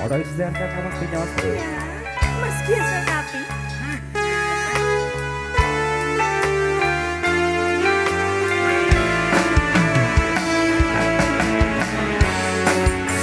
Orang punya Iya, mas biasa tapi.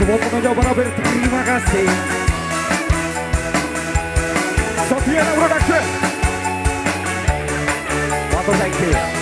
Semua para berterima kasih. Sofiana Production. Waktu thank you.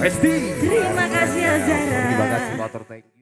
Terima kasih Azara. Terima kasih motor thank.